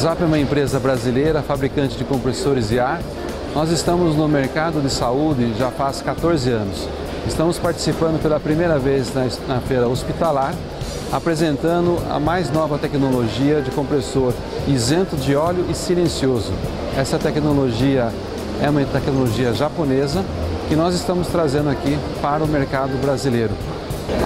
ESAP é uma empresa brasileira, fabricante de compressores de ar. Nós estamos no mercado de saúde já faz 14 anos. Estamos participando pela primeira vez na feira hospitalar, apresentando a mais nova tecnologia de compressor isento de óleo e silencioso. Essa tecnologia é uma tecnologia japonesa que nós estamos trazendo aqui para o mercado brasileiro.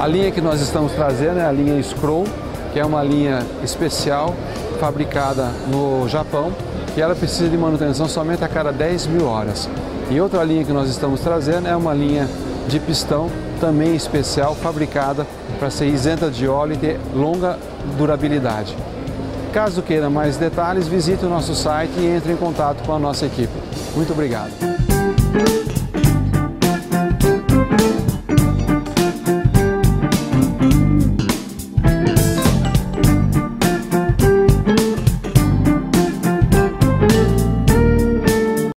A linha que nós estamos trazendo é a linha Scroll, que é uma linha especial fabricada no Japão e ela precisa de manutenção somente a cada 10 mil horas. E outra linha que nós estamos trazendo é uma linha de pistão também especial, fabricada para ser isenta de óleo e ter longa durabilidade. Caso queira mais detalhes, visite o nosso site e entre em contato com a nossa equipe. Muito obrigado.